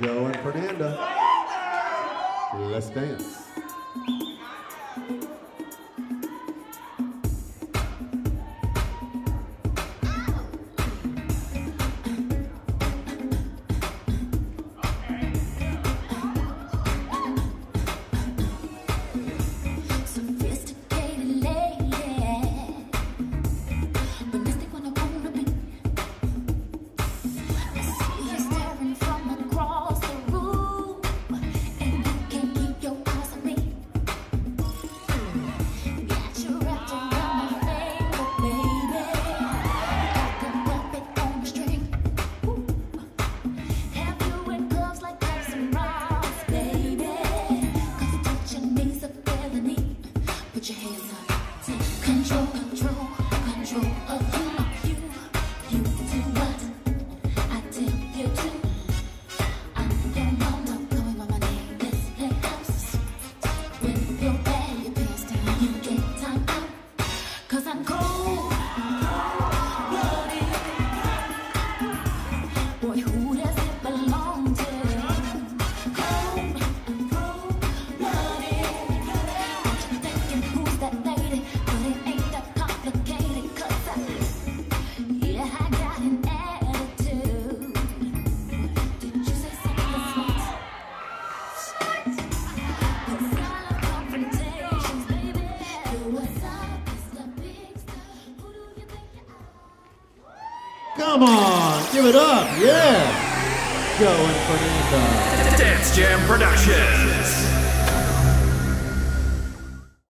Joe and Fernanda. Let's dance. Come on, give it up, yeah. Joe for Fernando. Dance Jam Productions.